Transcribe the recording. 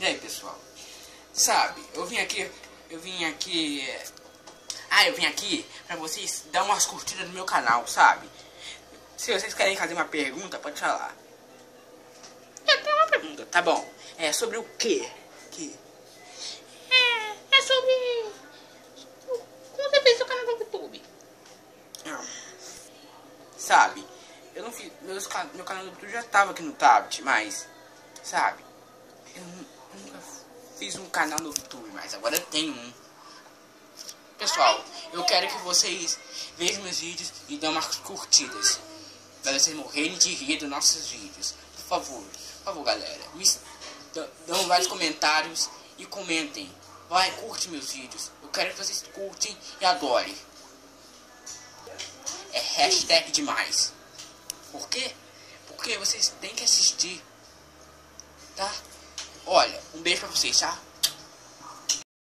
E aí, pessoal? Sabe, eu vim aqui, eu vim aqui... Ah, eu vim aqui pra vocês dar umas curtidas no meu canal, sabe? Se vocês querem fazer uma pergunta, pode falar. Eu tenho uma pergunta, tá bom. É sobre o quê? Que? É, é sobre... Como você fez seu canal no YouTube? Ah, Sabe, eu não fiz. Meus, meu canal do YouTube já tava aqui no tablet, mas. Sabe, eu nu- nunca fiz um canal no YouTube, mas agora eu tenho um. Pessoal, eu quero que vocês vejam meus vídeos e dão umas curtidas. Pra vocês morrerem de rir dos nossos vídeos. Por favor, por favor, galera. Me dão vários comentários e comentem. Vai, curte meus vídeos. Eu quero que vocês curtem e adorem. É hashtag demais. Por quê? Porque vocês têm que assistir. Olha, um beijo pra vocês, tá?